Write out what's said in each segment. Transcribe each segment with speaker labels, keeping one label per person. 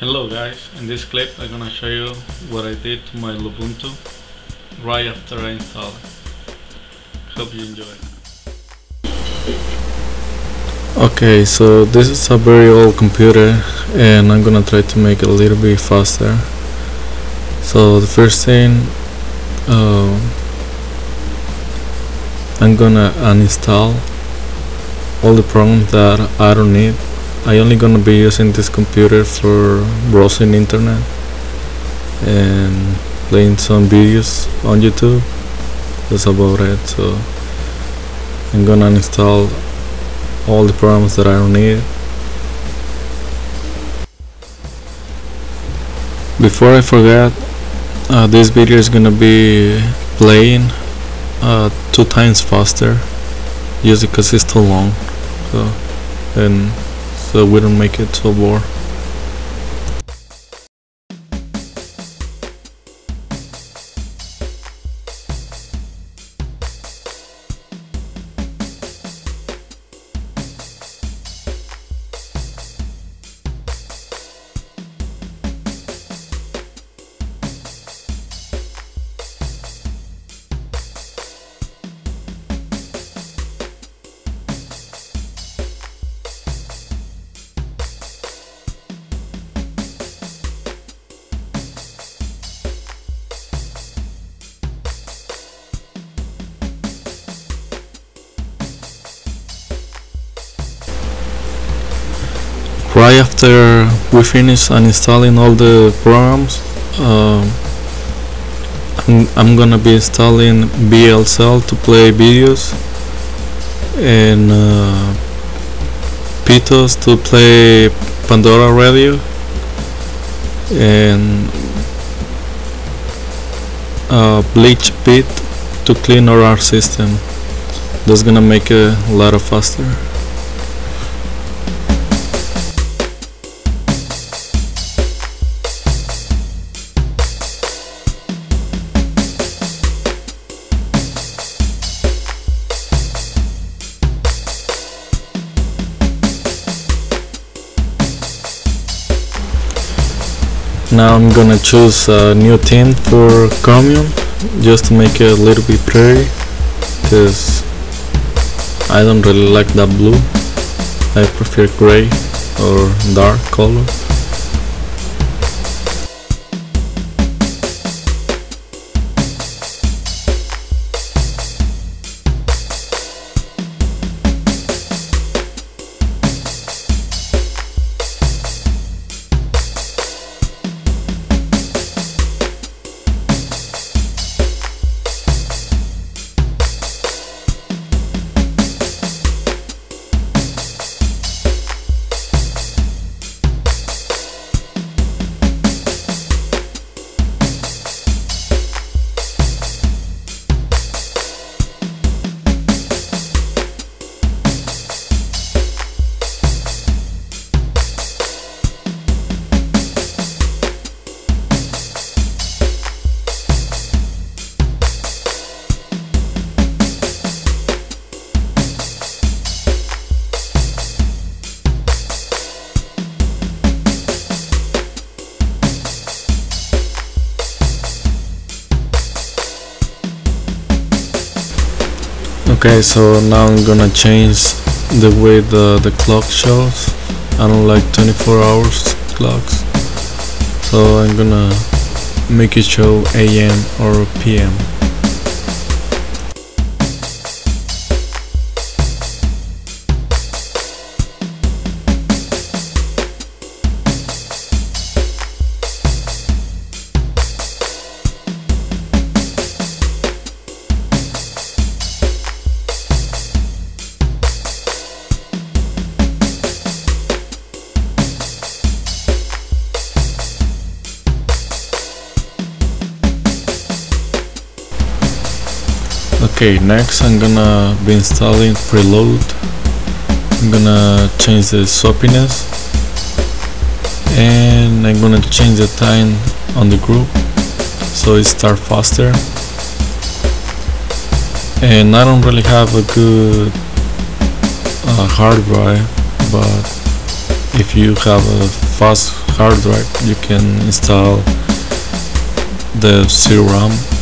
Speaker 1: Hello guys, in this clip I'm gonna show you what I did to my Lubuntu right after I installed it. Hope you enjoy.
Speaker 2: Okay, so this is a very old computer and I'm gonna try to make it a little bit faster. So the first thing uh, I'm gonna uninstall all the programs that I don't need I only gonna be using this computer for browsing internet and playing some videos on YouTube. That's about it so I'm gonna install all the programs that I don't need. Before I forget uh, this video is gonna be playing uh, two times faster. Just because it's too long so and so we don't make it so bored. Right after we finish uninstalling all the programs uh, I'm, I'm, gonna be installing VLC to play videos and uh, Pithos to play Pandora Radio and uh, Bleach Pit to clean our system. That's gonna make it a lot faster now I'm gonna choose a new tint for Chromium just to make it a little bit pretty because I don't really like that blue. I prefer gray or dark color okay so now I'm gonna change the way the, the clock shows. I don't like 24 hours clocks. So I'm gonna make it show AM or PM okay next I'm gonna be installing preload. I'm gonna change the swappiness and I'm gonna change the time on the GRUB so it start faster. And I don't really have a good uh, hard drive but if you have a fast hard drive you can install the CD-ROM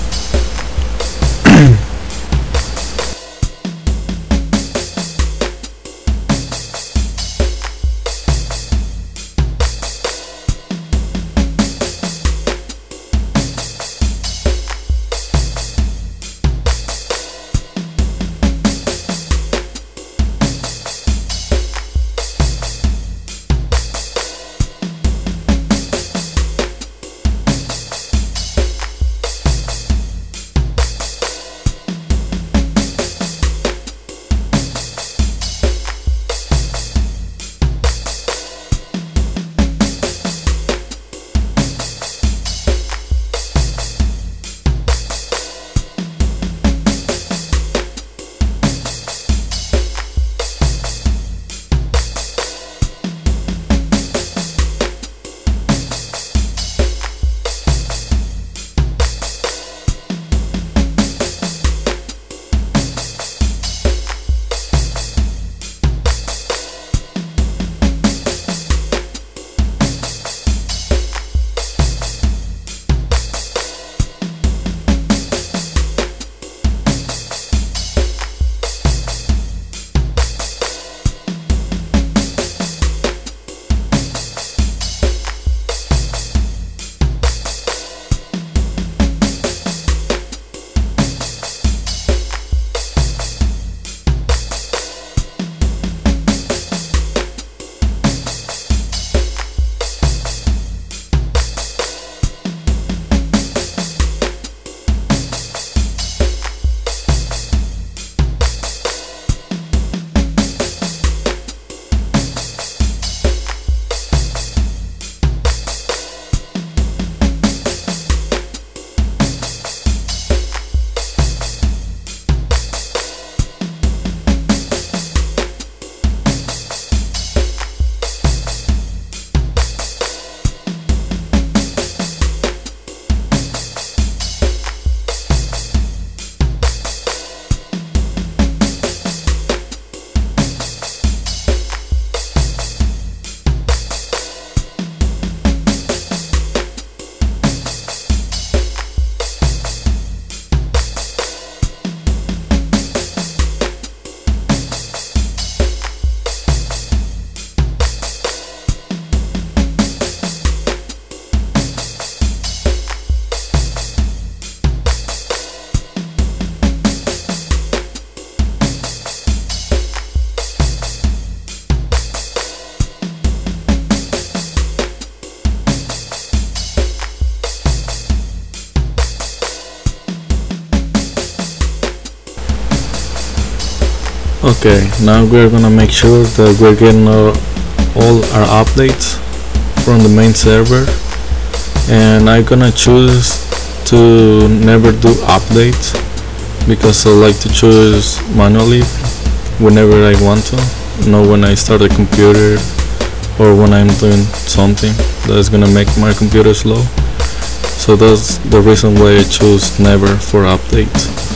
Speaker 2: okay now we're gonna make sure that we're getting our, all our updates from the main server. And I'm gonna choose to never do updates because I like to choose manually whenever I want to. Not when I start a computer or when I'm doing something that's gonna make my computer slow. So that's the reason why I choose never for updates